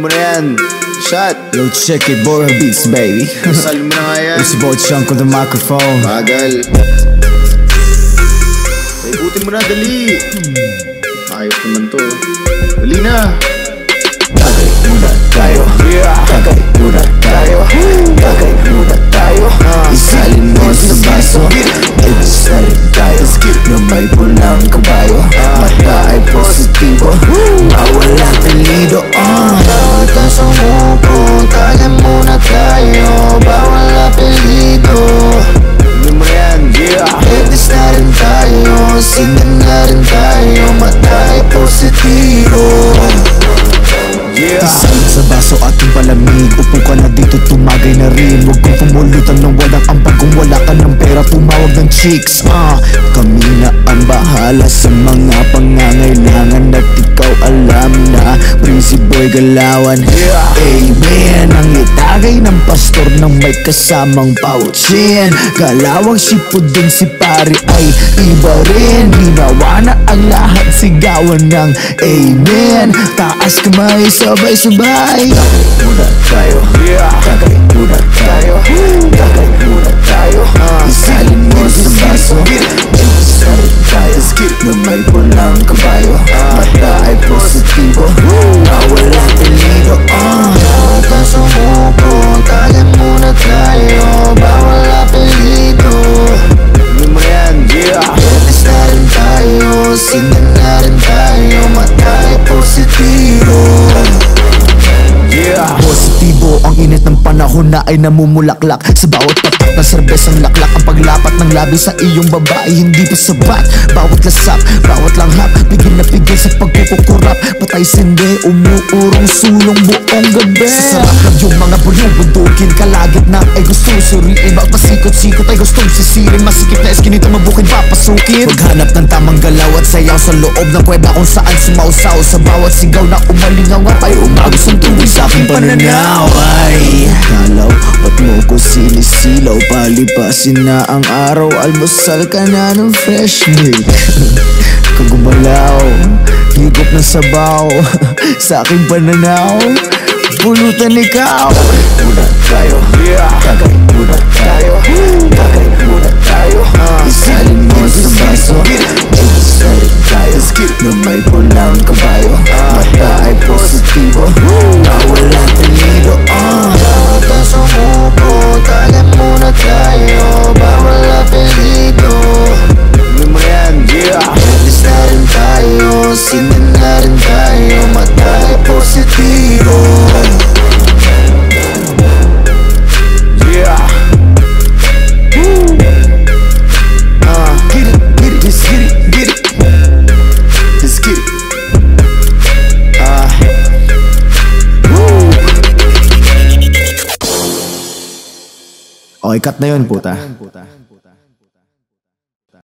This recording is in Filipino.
Mo na yan. Shot. Yo, check it, Bora Beats, baby. Salim mo na nga yan. It's boy Chunk on the microphone. Bagal. Ikutin mo na, dali. Ayos naman to. Dali na. Tagay muna tayo. Tagay muna tayo. Tagay muna tayo. Isalin mo sa baso. Isalin tayo. Na may pulang kabayo. Mata ay positibo. Bawal ang pelido. Tayo. Singan na rin tayo. Mata ay positibo. Yeah. Isang sa baso ating palamig Upo ka na dito tumagay na rin Huwag kang pumulutan ng walang ambag Kung wala ka ng pera tumawag ng chicks ah, Kami na ang bahala sa mga pangangailangan At ikaw alam na Breezy boy galawan Amen Ang itagay ng pastor ng may kasamang pauchin Kalawang sipo din si pare ay iba rin sigawan ng Amen Taas kamay sabay-sabay Tagay muna tayo Tagay muna tayo Tagay muna tayo Singan na rin tayo Mata ay positibo Yeah. Ang init ng panahon na ay namumulaklak. Sa bawat patak na serbesang laklak Ang paglapat ng labi sa iyong babae Hindi pa sabat Bawat lasap, bawat langhap Pigil na pigil sa pagkukukurap. Patay sindi, umuurong sulong buong gabi. Sa sarap ng iyong mga bulong Bundukin kalagit na ay gusto suriin Bawat pasikot-sikot ay gustong sisirin. Masikip na eskinito mabukid papasukin. Maghanap ng tamang galaw at sayaw Sa loob ng kuweba kung saan sumausaw. Sa bawat sigaw na umalingaw Ay umagos ang tuwing sa aking pananaw Ay Dalaw, ba't mo ko sinisilaw? Palipasin na ang araw Almusal ka na ng fresh milk. Kagumalaw Higop ng sabaw. Sa aking pananaw Pulutan ikaw. Muna tayo. Tagay muna tayo. Tagay muna tayo. Isalin mo sa baso. Isalin tayo Na may pulang kabayo Okay, cut na yun, puta.